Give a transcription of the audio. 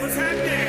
What's happening?